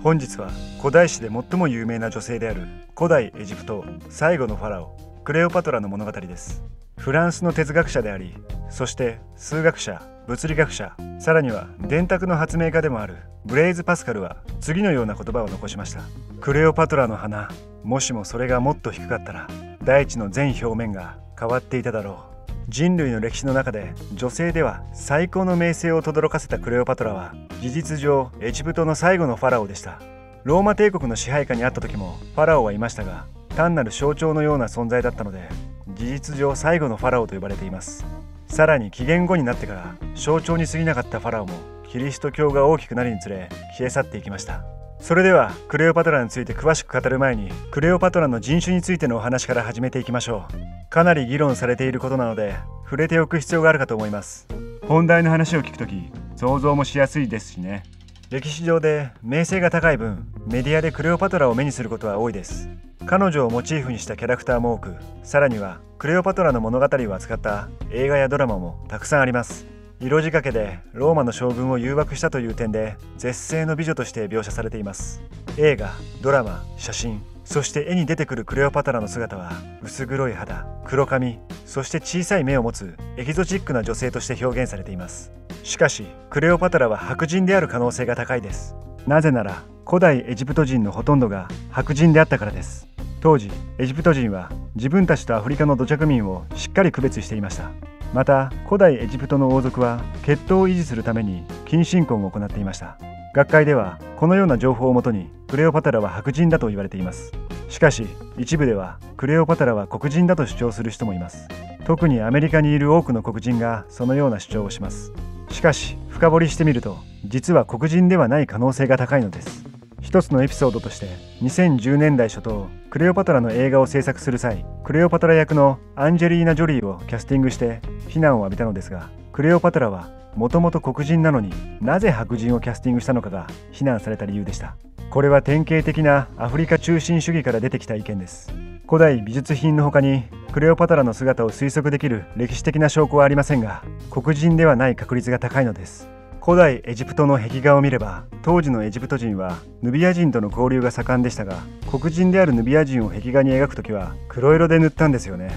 本日は古代史で最も有名な女性である古代エジプト最後のファラオクレオパトラの物語です。フランスの哲学者でありそして数学者物理学者さらには電卓の発明家でもあるブレイズ・パスカルは次のような言葉を残しました。クレオパトラの花もしもそれがもっと低かったら大地の全表面が変わっていただろう。人類の歴史の中で女性では最高の名声を轟かせたクレオパトラは事実上エジプトの最後のファラオでした。ローマ帝国の支配下にあった時もファラオはいましたが単なる象徴のような存在だったので事実上最後のファラオと呼ばれています。さらに紀元後になってから象徴に過ぎなかったファラオもキリスト教が大きくなるにつれ消え去っていきました。それではクレオパトラについて詳しく語る前にクレオパトラの人種についてのお話から始めていきましょう。かなり議論されていることなので触れておく必要があるかと思います。本題の話を聞くとき想像もしやすいですしね。歴史上で名声が高い分メディアでクレオパトラを目にすることは多いです。彼女をモチーフにしたキャラクターも多くさらにはクレオパトラの物語を扱った映画やドラマもたくさんあります色仕掛けでローマの将軍を誘惑したという点で絶世の美女として描写されています。映画ドラマ写真そして絵に出てくるクレオパトラの姿は薄黒い肌黒髪そして小さい目を持つエキゾチックな女性として表現されています。しかしクレオパトラは白人である可能性が高いです。なぜなら古代エジプト人のほとんどが白人であったからです。当時エジプト人は自分たちとアフリカの土着民をしっかり区別していました。また古代エジプトの王族は血統を維持するために近親婚を行っていました。学会ではこのような情報をもとにクレオパトラは白人だと言われています。しかし一部ではクレオパトラは黒人だと主張する人もいます。特にアメリカにいる多くの黒人がそのような主張をします。しかし深掘りしてみると実は黒人ではない可能性が高いのです。一つのエピソードとして2010年代初頭クレオパトラの映画を制作する際クレオパトラ役のアンジェリーナ・ジョリーをキャスティングして非難を浴びたのですがクレオパトラはもともと黒人なのになぜ白人をキャスティングしたのかが非難された理由でした。これは典型的なアフリカ中心主義から出てきた意見です。古代美術品の他にクレオパトラの姿を推測できる歴史的な証拠はありませんが黒人ではない確率が高いのです。古代エジプトの壁画を見れば当時のエジプト人はヌビア人との交流が盛んでしたが黒人であるヌビア人を壁画に描く時は黒色で塗ったんですよね。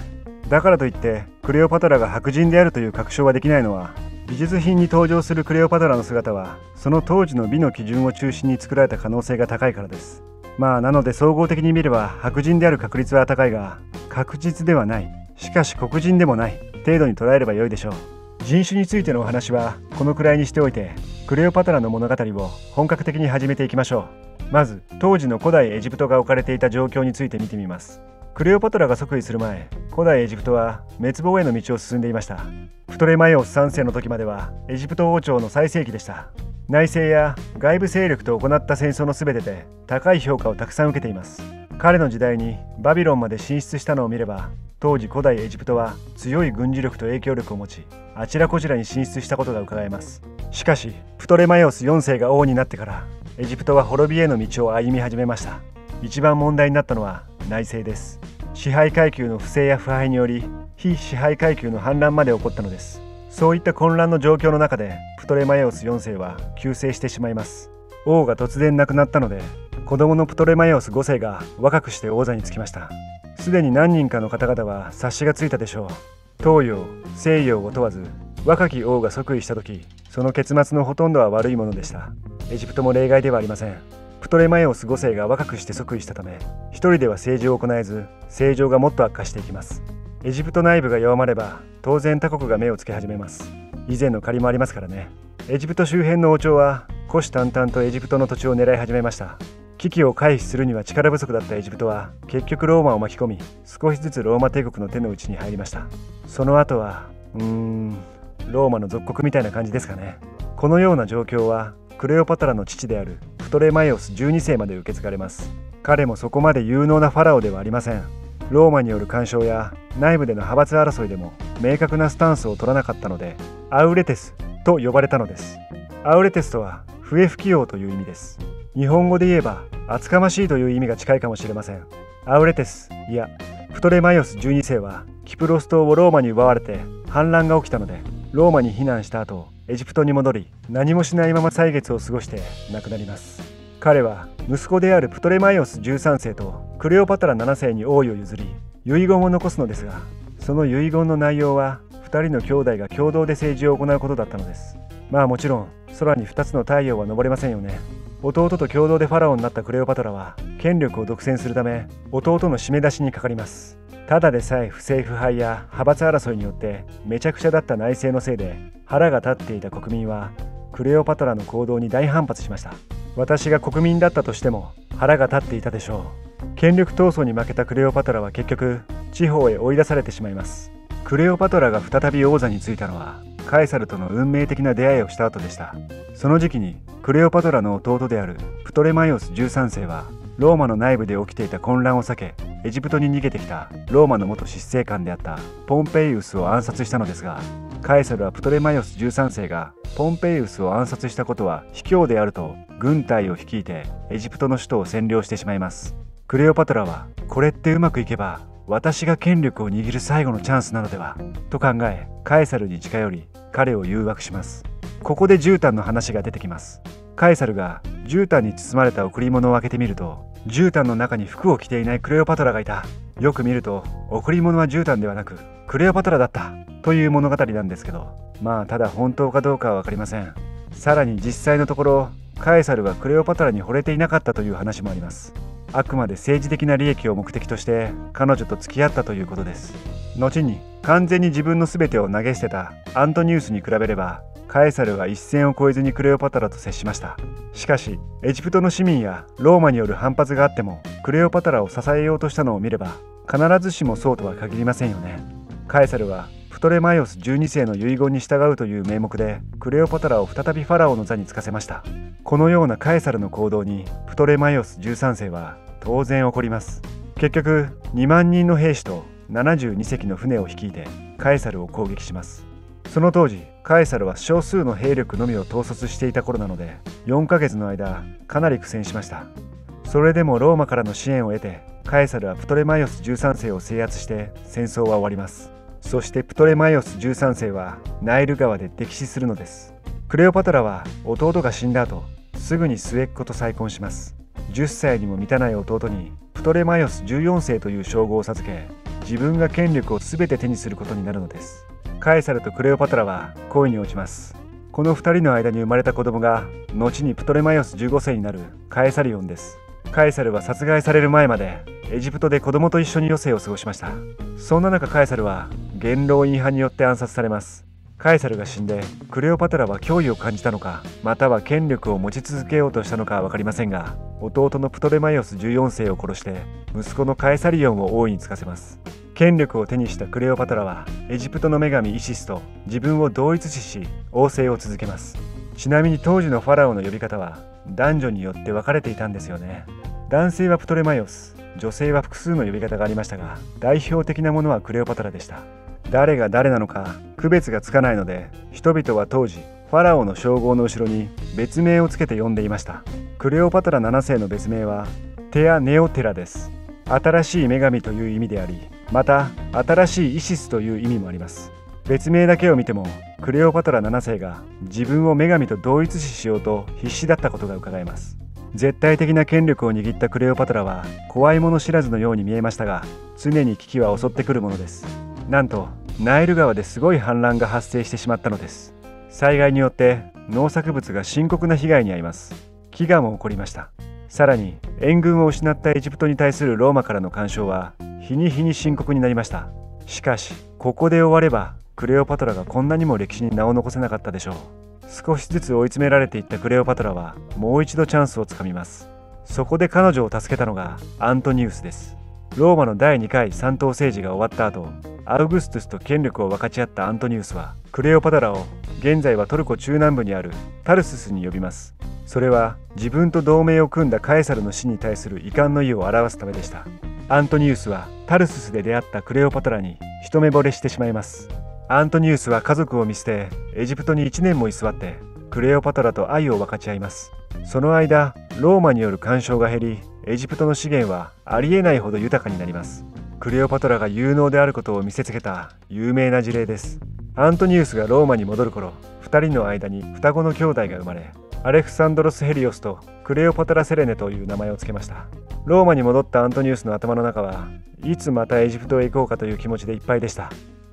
だからといってクレオパトラが白人であるという確証はできないのは美術品に登場するクレオパトラの姿はその当時の美の基準を中心に作られた可能性が高いからです。まあなので総合的に見れば白人である確率は高いが確実ではない。しかし黒人でもない。程度に捉えればよいでしょう。人種についてのお話はこのくらいにしておいてクレオパトラの物語を本格的に始めていきましょう。まず当時の古代エジプトが置かれていた状況について見てみます。クレオパトラが即位する前古代エジプトは滅亡への道を進んでいました。プトレマイオス3世の時まではエジプト王朝の最盛期でした。内政や外部勢力と行った戦争の全てで高い評価をたくさん受けています。彼の時代にバビロンまで進出したのを見れば当時古代エジプトは強い軍事力と影響力を持ちあちらこちらに進出したことが伺えます。しかしプトレマイオス4世が王になってからエジプトは滅びへの道を歩み始めました。一番問題になったのは内政です。支配階級の不正や腐敗により非支配階級の反乱まで起こったのです。そういった混乱の状況の中でプトレマイオス4世は急逝してしまいます。王が突然亡くなったので子供のプトレマイオス5世が若くして王座につきました。すでに何人かの方々は察しがついたでしょう。東洋西洋を問わず若き王が即位した時その結末のほとんどは悪いものでした。エジプトも例外ではありません。プトレマイオス5世が若くして即位したため一人では政治を行えず政情がもっと悪化していきます。エジプト内部が弱まれば当然他国が目をつけ始めます。以前の借りもありますからね。エジプト周辺の王朝は虎視眈々とエジプトの土地を狙い始めました。危機を回避するには力不足だったエジプトは結局ローマを巻き込み少しずつローマ帝国の手の内に入りました。その後はうーんローマの属国みたいな感じですかね。このような状況はクレオパトラの父であるプトレマイオス12世まで受け継がれます。彼もそこまで有能なファラオではありません。ローマによる干渉や内部での派閥争いでも明確なスタンスを取らなかったのでアウレテスと呼ばれたのです。アウレテスとは笛吹き王という意味です。日本語で言えば厚かましいという意味が近いかもしれません。アウレテスいやプトレマイオス12世はキプロス島をローマに奪われて反乱が起きたのでローマに避難した後エジプトに戻り何もしないまま歳月を過ごして亡くなります。彼は息子であるプトレマイオス13世とクレオパトラ7世に王位を譲り遺言を残すのですがその遺言の内容は2人の兄弟が共同で政治を行うことだったのです。まあもちろん空に2つの太陽は昇れませんよね。弟と共同でファラオになったクレオパトラは権力を独占するため弟の締め出しにかかります。ただでさえ不正腐敗や派閥争いによってめちゃくちゃだった内政のせいで腹が立っていた国民はクレオパトラの行動に大反発しました。私が国民だったとしても腹が立っていたでしょう。権力闘争に負けたクレオパトラは結局地方へ追い出されてしまいます。クレオパトラが再び王座に就いたのはカエサルとの運命的な出会いをした後でした。その時期にクレオパトラの弟であるプトレマイオス13世はローマの内部で起きていた混乱を避けエジプトに逃げてきたローマの元執政官であったポンペイウスを暗殺したのですがカエサルはプトレマイオス13世がポンペイウスを暗殺したことは卑怯であると軍隊を率いてエジプトの首都を占領してしまいます。クレオパトラはこれってうまくいけば私が権力を握る最後のチャンスなのではと考えカエサルに近寄り彼を誘惑します。ここで絨毯の話が出てきます。カエサルが絨毯に包まれた贈り物を開けてみると絨毯の中に服を着ていないクレオパトラがいた。よく見ると贈り物は絨毯ではなくクレオパトラだった。という物語なんですけどまあただ本当かどうかは分かりません。さらに実際のところカエサルはクレオパトラに惚れていなかったという話もあります。あくまで政治的な利益を目的として彼女と付き合ったということです。後に完全に自分の全てを投げ捨てたアントニウスに比べればカエサルは一線を越えずにクレオパトラと接しました。しかしエジプトの市民やローマによる反発があってもクレオパトラを支えようとしたのを見れば必ずしもそうとは限りませんよね。カエサルはプトレマイオス12世の遺言に従うという名目でクレオパトラを再びファラオの座につかせました。このようなカエサルの行動にプトレマイオス13世は当然怒ります。結局2万人の兵士と72隻の船を率いてカエサルを攻撃します。その当時カエサルは少数の兵力のみを統率していた頃なので4ヶ月の間かなり苦戦しました。それでもローマからの支援を得てカエサルはプトレマイオス13世を制圧して戦争は終わります。そしてプトレマイオス13世はナイル川で溺死するのです。クレオパトラは弟が死んだ後すぐに末っ子と再婚します。10歳にも満たない弟にプトレマイオス14世という称号を授け自分が権力を全て手にすることになるのです。カエサルとクレオパトラは恋に落ちます。この2人の間に生まれた子供が後にプトレマイオス15世になるカエサリオンです。カエサルは殺害される前までエジプトで子供と一緒に余生を過ごしました。そんな中カエサルは元老院派によって暗殺されます。カエサルが死んでクレオパトラは脅威を感じたのかまたは権力を持ち続けようとしたのかは分かりませんが弟のプトレマイオス14世を殺して息子のカエサリオンを王位につかせます。権力を手にしたクレオパトラはエジプトの女神イシスと自分を同一視し王政を続けます。ちなみに当時のファラオの呼び方は男女によって分かれていたんですよね。男性はプトレマイオス女性は複数の呼び方がありましたが代表的なものはクレオパトラでした。誰が誰なのか区別がつかないので人々は当時ファラオの称号の後ろに別名をつけて呼んでいました。クレオパトラ7世の別名はテア・ネオテラです。新しい女神という意味でありまた新しいイシスという意味もあります。別名だけを見てもクレオパトラ7世が自分を女神と同一視しようと必死だったことがうかがえます。絶対的な権力を握ったクレオパトラは怖いもの知らずのように見えましたが常に危機は襲ってくるものです。なんとナイル川ですごい氾濫が発生してしまったのです。災害によって農作物が深刻な被害に遭います。飢餓も起こりました。さらに援軍を失ったエジプトに対するローマからの干渉は日に日に深刻になりました。しかしここで終わればクレオパトラがこんなにも歴史に名を残せなかったでしょう。少しずつ追い詰められていったクレオパトラはもう一度チャンスをつかみます。そこで彼女を助けたのがアントニウスです。ローマの第2回三党政治が終わった後アウグストゥスと権力を分かち合ったアントニウスはクレオパトラを現在はトルコ中南部にあるタルススに呼びます。それは自分と同盟を組んだカエサルの死に対する遺憾の意を表すためでした。アントニウスはタルススで出会ったクレオパトラに一目惚れしてしまいます。アントニウスは家族を見捨てエジプトに1年も居座ってクレオパトラと愛を分かち合います。その間ローマによる干渉が減りエジプトの資源はありえないほど豊かになります。クレオパトラが有能であることを見せつけた有名な事例です。アントニウスがローマに戻る頃2人の間に双子の兄弟が生まれアレクサンドロス・ヘリオスとクレオパトラ・セレネという名前を付けました。ローマに戻ったアントニウスの頭の中はいつまたエジプトへ行こうかという気持ちでいっぱいでした。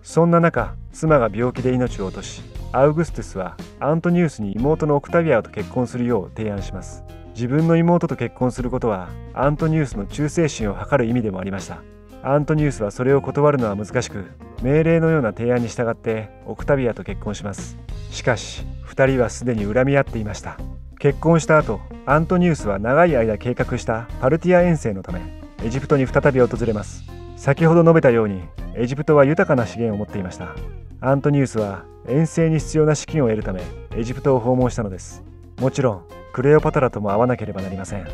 そんな中妻が病気で命を落としアウグストゥスはアントニウスに妹のオクタビアと結婚するよう提案します。自分の妹と結婚することはアントニウスの忠誠心を図る意味でもありました。アントニウスはそれを断るのは難しく命令のような提案に従ってオクタビアと結婚します。しかし2人はすでに恨み合っていました。結婚した後アントニウスは長い間計画したパルティア遠征のためエジプトに再び訪れます。先ほど述べたようにエジプトは豊かな資源を持っていました。アントニウスは遠征に必要な資金を得るためエジプトを訪問したのです。もちろんクレオパトラとも会わなければなりません。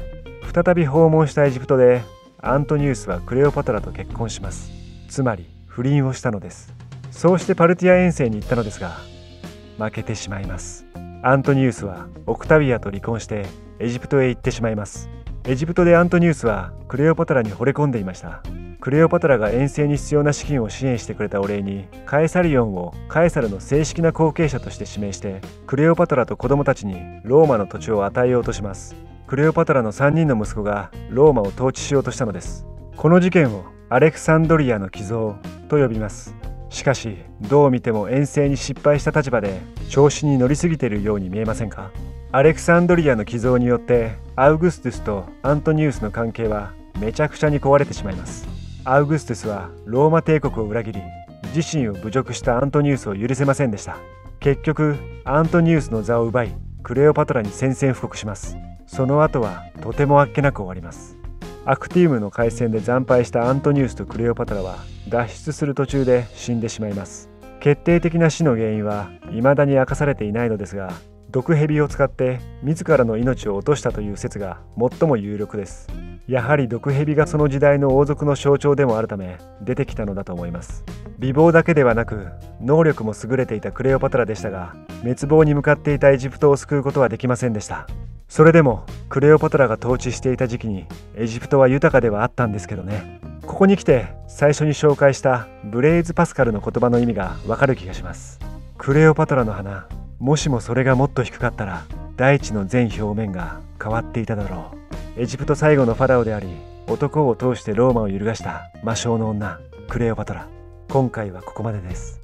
再び訪問したエジプトでアントニウスはクレオパトラと結婚します。つまり不倫をしたのです。そうしてパルティア遠征に行ったのですが負けてしまいます。アントニウスはオクタビアと離婚してエジプトへ行ってしまいます。エジプトでアントニウスはクレオパトラに惚れ込んでいました。クレオパトラが遠征に必要な資金を支援してくれたお礼にカエサリオンをカエサルの正式な後継者として指名してクレオパトラと子供たちにローマの土地を与えようとします。クレオパトラの3人の息子がローマを統治しようとしたのです。この事件をアレクサンドリアの寄贈と呼びます。しかしどう見ても遠征に失敗した立場で調子に乗りすぎているように見えませんか？アレクサンドリアの寄贈によってアウグストゥスとアントニウスの関係はめちゃくちゃに壊れてしまいます。アウグストゥスはローマ帝国を裏切り自身を侮辱したアントニウスを許せませんでした。結局アントニウスの座を奪いクレオパトラに宣戦布告します。その後はとてもあっけなく終わります。アクティウムの海戦で惨敗したアントニウスとクレオパトラは脱出する途中で死んでしまいます。決定的な死の原因は未だに明かされていないのですが毒蛇を使って自らの命を落としたという説が最も有力です。やはり毒蛇がその時代の王族の象徴でもあるため出てきたのだと思います。美貌だけではなく能力も優れていたクレオパトラでしたが滅亡に向かっていたエジプトを救うことはできませんでした。それでもクレオパトラが統治していた時期にエジプトは豊かではあったんですけどね。ここに来て最初に紹介したブレイズ・パスカルの言葉の意味がわかる気がします。クレオパトラの花もしもそれがもっと低かったら大地の全表面が変わっていただろう。エジプト最後のファラオであり男を通してローマを揺るがした魔性の女クレオパトラ。今回はここまでです。